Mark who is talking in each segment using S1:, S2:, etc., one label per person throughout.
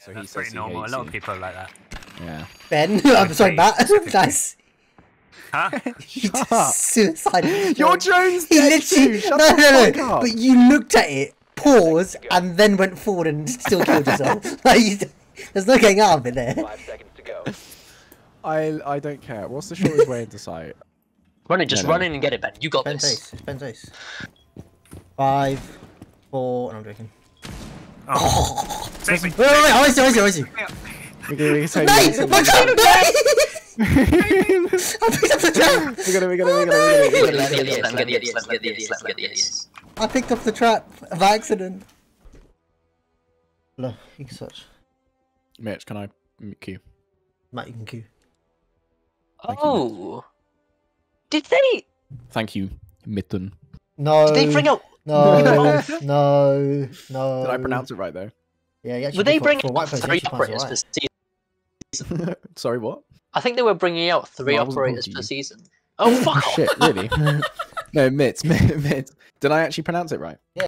S1: So he
S2: That's
S1: says
S2: pretty
S1: he
S2: normal. A lot
S1: you.
S2: of people are like that.
S1: Yeah.
S3: Ben, I'm sorry, Matt. nice.
S2: Huh?
S3: You
S1: Shut
S3: just
S1: up.
S3: suicide.
S1: Your drone's
S3: He literally
S1: too. Shut
S3: no, no, no.
S1: up.
S3: But you looked at it, paused, and then went forward and still killed yourself. like, you, there's no getting out of it there.
S4: Five seconds to go.
S1: I I don't care. What's the shortest way into sight?
S5: Run it, just
S1: No, no.
S5: run in and get it, Ben. You got
S3: Ben's
S5: this.
S3: ace. Ben's ace. Five, four, and I'm joking.
S2: Oh. Save me.
S3: Wait, wait, wait, I see, I see, I see.
S1: We can, we can say
S3: Mate, my gun, mate! I picked up the trap!
S1: we gotta, we gotta, we gotta, we gotta, we
S5: Get the let me get the let me get the let me get the.
S3: I picked up the trap by accident. No, you can search.
S1: Mitch, can I m- queue?
S3: Matt, you can queue. Oh.
S1: Thank you,
S5: Oh. Did they
S1: Thank you, Mitten.
S3: No.
S5: did they bring out
S3: No, no, no.
S1: Did I pronounce it right though?
S3: Yeah, yeah.
S5: were they
S3: for,
S5: bringing
S3: for
S5: out three operators per season?
S1: Sorry, what?
S5: I think they were bringing out three
S1: Well,
S5: operators per season. Oh fuck.
S1: Shit, really? no, Mits, Mits, Mits. Did I actually pronounce it right?
S3: Yeah.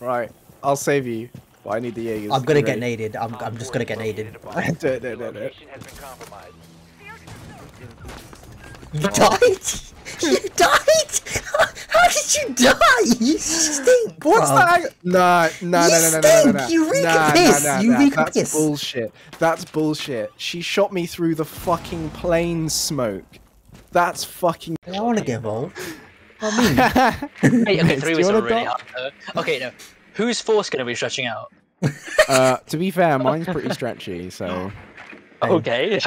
S1: Right, I'll save you. But I need the Jaegers.
S3: I'm gonna get
S1: Great.
S3: naded. I'm, I'm just gonna get naded.
S1: do it, do it, do it, do it.
S4: Location has been compromised.
S3: You died? You died? How did you die? You stink.
S1: What's
S3: bruv.
S1: that? No, no, no, no, no, no, no, no,
S3: stink.
S1: no.
S3: You reek of
S1: Nah, nah,
S3: piss.
S1: nah,
S3: You
S1: nah.
S3: reek of
S1: That's
S3: piss.
S1: bullshit. That's bullshit. She shot me through the fucking plane smoke. That's fucking.
S3: I want to get involved. I mean,
S5: Hey, okay,
S1: Mits,
S5: three
S1: do
S5: was
S1: you
S5: a
S1: wanna
S5: really
S1: dot?
S5: hard. Uh, okay, no. Whose force gonna be stretching out?
S1: Uh, to be fair, mine's pretty stretchy, so.
S5: Okay.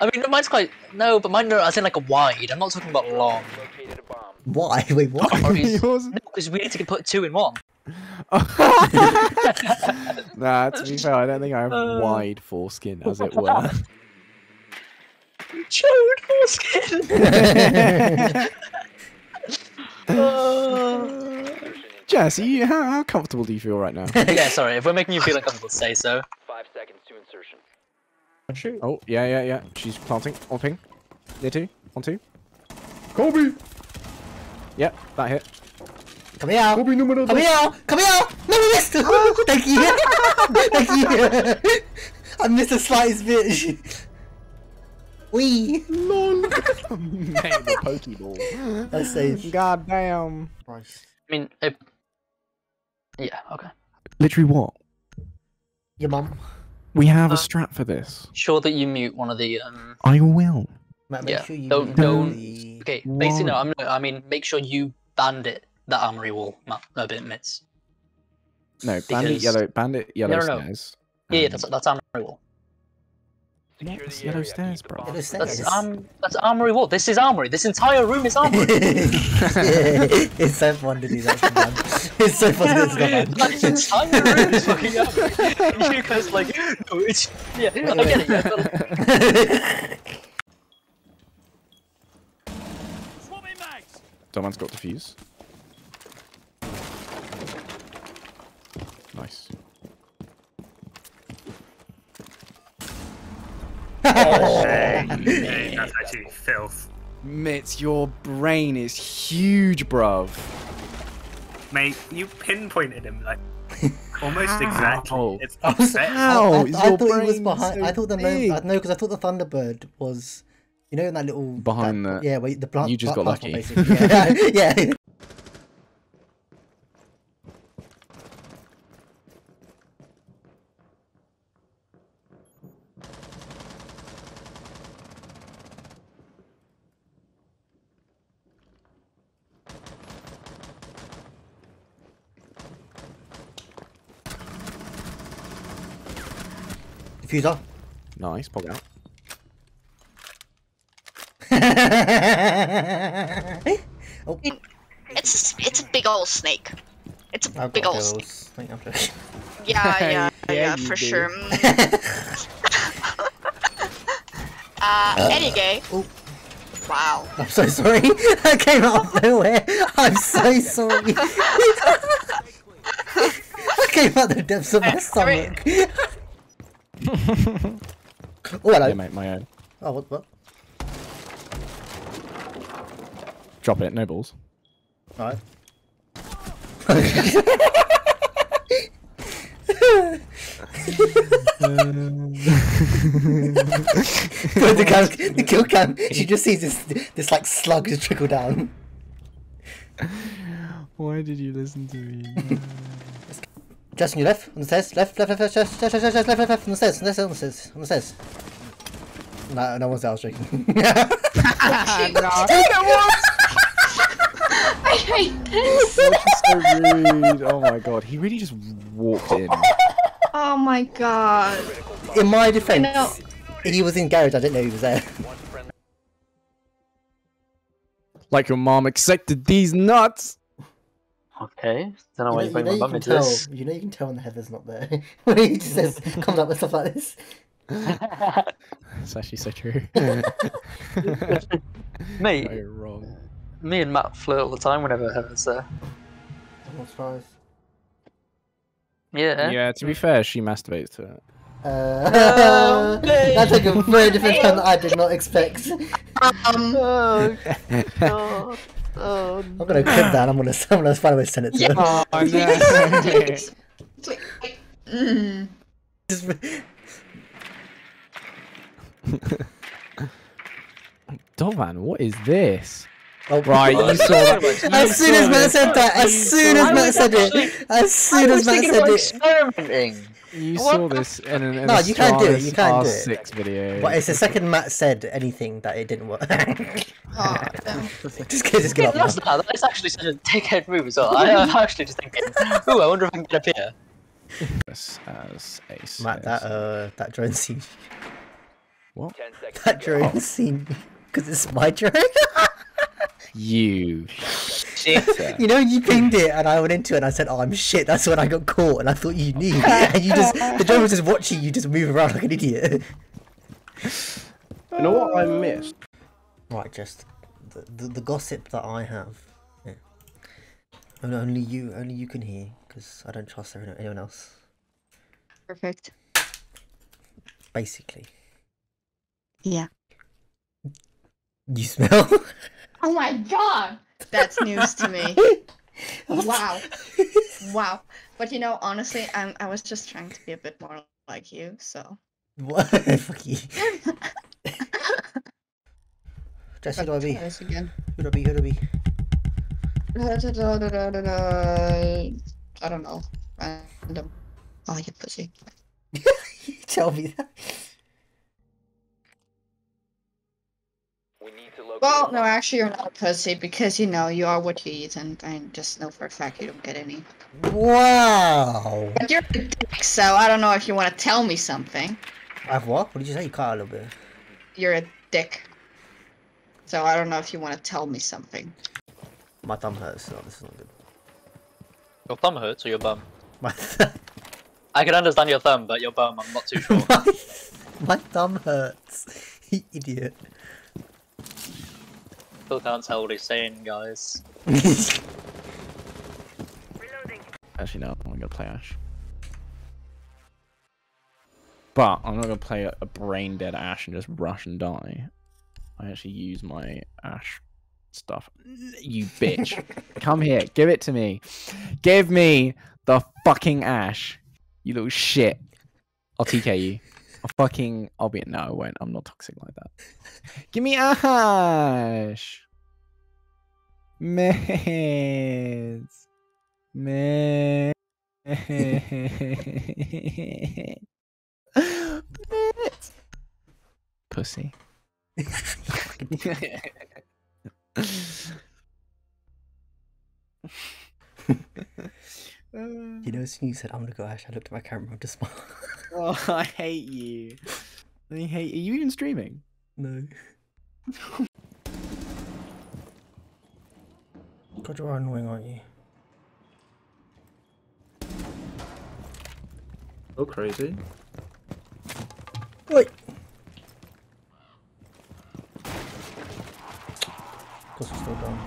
S5: I mean, mine's quite no, but mine. No, I think like a wide. I'm not talking about long.
S4: Located
S3: why? Wait, what?
S1: Yours?
S5: No, because we need to put two in one.
S1: nah, to be fair, I don't think I have
S5: Uh.
S1: wide foreskin, as it were.
S5: Chode foreskin.
S1: Jess, are you, how, how comfortable do you feel right now?
S5: yeah, sorry. If we're making you feel uncomfortable, say so.
S4: Five seconds to insertion.
S1: Oh, yeah, yeah, yeah. She's planting. On ping. Near two. On two. Kobe! Yep, that hit.
S3: Come here.
S1: Kobe numero
S3: Come here. Come here. No, we missed. Ah! Thank you. Thank you. I missed the slightest bit. Wee.
S1: LOL. Man, the Pokeball.
S3: That's safe.
S1: God damn.
S3: Christ.
S5: I mean, if... yeah, okay.
S1: Literally what?
S3: Your mum.
S1: We have a
S5: Uh,
S1: strat for this.
S5: Sure that you mute one of the um.
S1: I will.
S3: Matt, make
S5: Yeah,
S3: sure you
S5: don't-
S3: do
S5: don't-
S3: the-
S5: Okay, basically no. I'm. I mean, make sure you bandit that armory wall. Ma- a bit mitts.
S1: No, bandit
S5: Because-
S1: yellow. Bandit yellow
S5: No, no, no.
S1: stairs.
S5: Yeah, yeah, that's that's armory wall.
S1: What?
S4: Secure
S1: That's
S4: the
S1: yellow
S4: area.
S1: stairs, bro.
S4: bomb.
S3: Yellow stairs.
S5: That's um. That's armory wall. This is armory. This entire room is armory.
S3: it's so fun to do that sometimes. It's so fun to do that sometimes.
S5: this entire room is fucking armory. And you guys like, no, it's yeah. I get it. Yeah, but,
S1: Someone's got defuse. Nice.
S2: Hey, that's actually filth.
S1: Mits, your brain is huge, bruv.
S2: Mate, you pinpointed him like almost exactly. It's
S3: oh,
S2: upset.
S1: How
S3: I, I, I
S1: your
S3: thought he was
S1: brain
S3: behind.
S1: so
S3: I thought the
S1: big?
S3: no, because I thought the Thunderbird was, you know, in that little
S1: Behind
S3: that,
S1: the-
S3: Yeah, wait, the plant.
S1: You just got
S3: plant
S1: lucky.
S3: basically. Yeah, yeah. Defuser.
S1: Nice, pog out.
S3: oh,
S6: It's a, it's a big old snake. It's a
S3: I've
S6: big
S3: got
S6: old snake.
S3: pills. Think I'm joking.
S6: Yeah, yeah,
S1: Yeah,
S6: yeah, for
S1: do.
S6: sure. uh, anyway.
S3: Oh.
S6: Wow.
S3: I'm so sorry. I came out of nowhere. I'm so sorry. I came out of the depths of my stomach. oh, hello.
S1: Yeah, mate, my own.
S3: Oh, what? what?
S1: Drop it, no balls.
S3: Alright. The, cam, the kill cam. She just sees this this like slug just trickle down.
S1: Why did you listen to me?
S3: Just on your left, on the stairs, left, left, left, left, just, just, just, just, left, left, left, on the stairs, on the stairs, on the stairs, on the stairs. No, no one's there, I was joking.
S6: I hate this.
S1: so rude. Oh my god, he really just walked in.
S6: Oh my god.
S3: In my defense,
S6: know.
S3: he was in garage, I didn't know he was there.
S1: Like your mom accepted these nuts.
S5: Okay. Don't know why you
S3: you,
S5: bring
S3: know
S5: my
S3: you
S5: mum
S3: can
S5: into
S3: tell,
S5: this.
S3: you know you can tell when the Heather's not there. when he just says, comes up with stuff like this.
S1: It's actually so true.
S5: Mate,
S1: No, you're wrong.
S5: me and Matt flirt all the time whenever Heather's there.
S3: I'm not surprised.
S5: Yeah.
S1: Yeah, to be fair, she masturbates to it.
S3: Uh, that took a very different turn that I did not expect.
S6: Um,
S5: Oh, God. Oh,
S3: I'm gonna clip that. I'm gonna, I'm gonna find a way to send it to
S6: Yeah.
S3: him.
S1: Oh
S6: please. Please. Mm.
S1: Dovan, what is this?
S3: Oh,
S1: Right, you saw that.
S3: As soon as Matt said that, as soon as Matt said
S5: actually-
S3: it, as soon
S5: I
S3: as
S5: was
S3: Matt
S5: thinking
S3: said
S5: about
S3: it,
S5: experimenting.
S1: You saw
S5: the-
S1: this in an in
S3: No, you can't do it, you can't do it.
S1: R6 video.
S3: but it's the second Matt said anything that it didn't work.
S6: Oh,
S3: just give, just give
S5: Yeah,
S3: up.
S5: that's,
S3: now.
S5: that. that's actually such a dickhead move as well. I, I'm actually just thinking, ooh, I wonder if I can get up here.
S1: This as a
S3: Matt, that uh, that drone scene,
S1: What?
S3: That
S4: to go.
S3: drone scene, because it's my drone.
S1: You.
S3: you know, you pinged it, and I went into it, and I said, "Oh, I'm shit." That's when I got caught, and I thought you knew, and you just the drone was just watching you just move around like an idiot.
S7: You know what I missed?
S3: Right, just the, the, the gossip that I have. Yeah. And only you, only you can hear, because I don't trust anyone anyone else.
S6: Perfect.
S3: Basically,
S6: Yeah.
S3: you smell.
S6: Oh my god! That's news to me. Wow. Wow. But you know, honestly, I'm I was just trying to be a bit more like you, so.
S3: what? Fuck you. Jesse, who do I be?
S6: Again.
S3: Who do I be? Who do I be?
S6: I don't know. Random. Oh, you pussy.
S3: You tell me that.
S4: We need to locate
S6: Well, no, actually, you're not a pussy because you know you are what you eat, and I just know for a fact you don't get any.
S3: Wow.
S6: But you're a dick, so I don't know if you want to tell me something.
S3: I've what? What did you say? You cut a little bit.
S6: You're a dick. So I don't know if you want to tell me something.
S3: My thumb hurts. No, this is not good.
S5: Your thumb hurts or your bum?
S3: My, th-
S5: I can understand your thumb, but your bum, I'm not too sure.
S3: my, my thumb hurts. You idiot.
S5: Still can't tell what he's saying, guys.
S1: Actually, no, I'm gonna play Ash. But I'm not gonna play a, a brain dead Ash and just rush and die. I actually use my Ash stuff. You bitch. Come here, give it to me. Give me the fucking Ash. You little shit. I'll TK you. Fucking. I'll be. No, I won't. I'm not toxic like that. Give me Ash. Meds. Man. Pussy. Mm.
S3: you know, as soon as you said, I'm gonna go Ash, I looked at my camera and just smiled.
S1: oh, I hate you. I hate. Are you even streaming?
S3: no. God, you are annoying, aren't you?
S7: Oh, crazy.
S3: Wait. Of course, we're still done.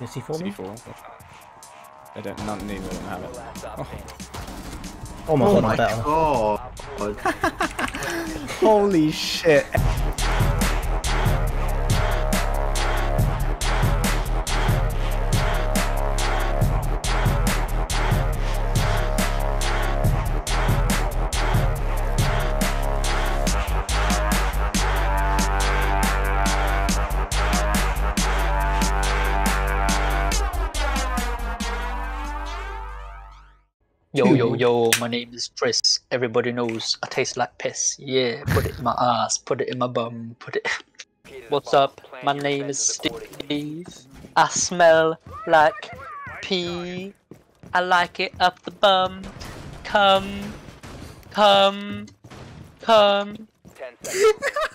S3: You see for me?
S1: C4. I don't. None. Neither of them have it.
S4: Last op standing.
S3: Oh my
S7: Oh
S3: god,
S7: my
S3: I'm
S7: god.
S1: Holy shit.
S5: Yo, yo, yo, my name is Chris. Everybody knows I taste like piss. Yeah, put it in my ass, put it in my bum, put it. What's up? My name is Steve. I smell like pee. I like it up the bum. Come, come, come.
S4: Ten seconds.